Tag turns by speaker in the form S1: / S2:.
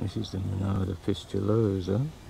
S1: This is the Monada fistulosa.